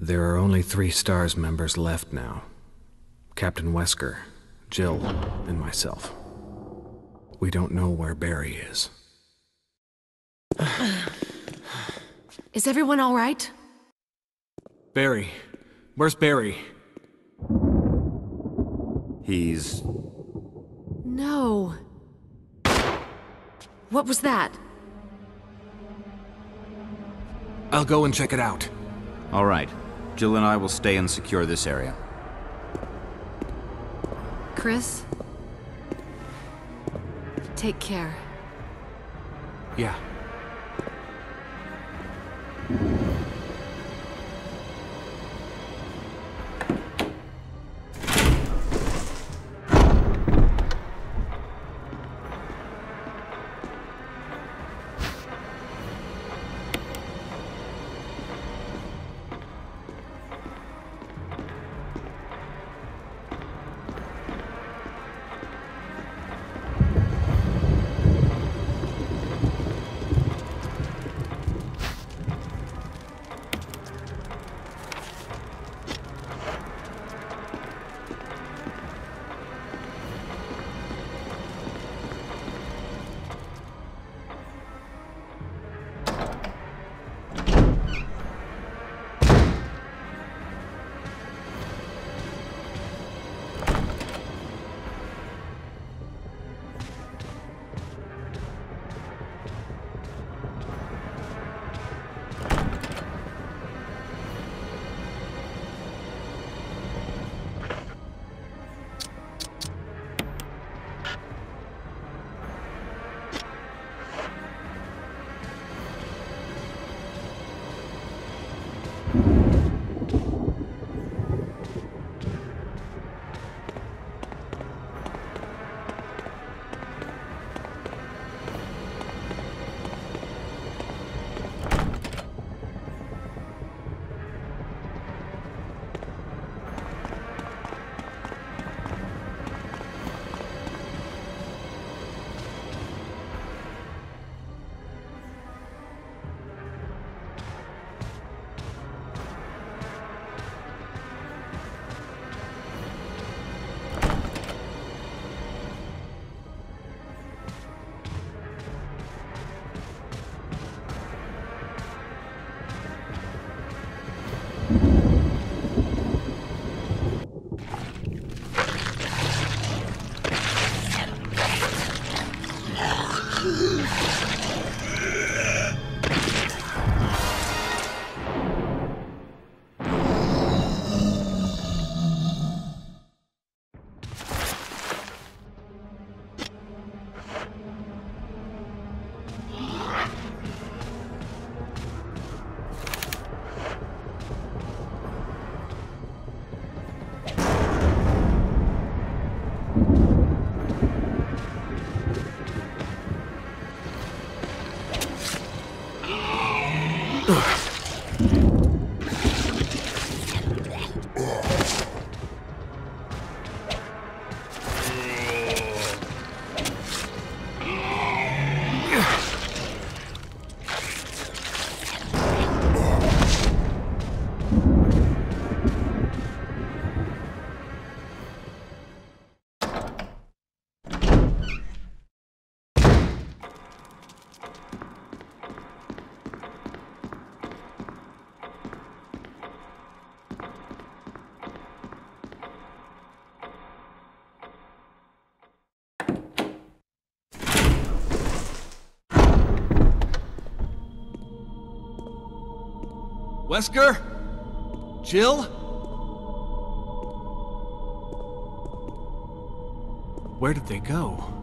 There are only three STARS members left now Captain Wesker, Jill, and myself. We don't know where Barry is. Is everyone all right? Barry. Where's Barry? He's... No. What was that? I'll go and check it out. All right. Jill and I will stay and secure this area. Chris? Take care. Yeah. Wesker? Jill? Where did they go?